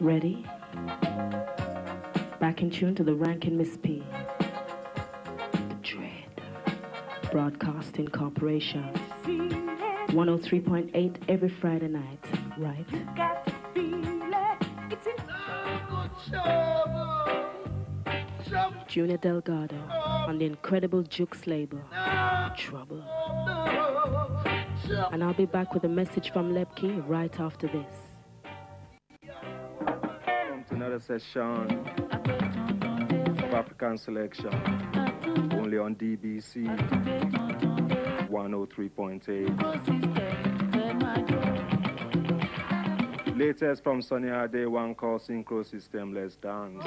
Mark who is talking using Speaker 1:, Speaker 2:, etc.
Speaker 1: Ready? Back in tune to the Rankin Miss P. The Dread Broadcasting Corporation. 103.8 every Friday night, right? Junior Delgado on the incredible Jux label. Trouble. And I'll be back with a message from Lepke right after this.
Speaker 2: Another session of African Selection, only on DBC 103.8. Latest from Sunny Ade, one called Synchro System, Let's Dance.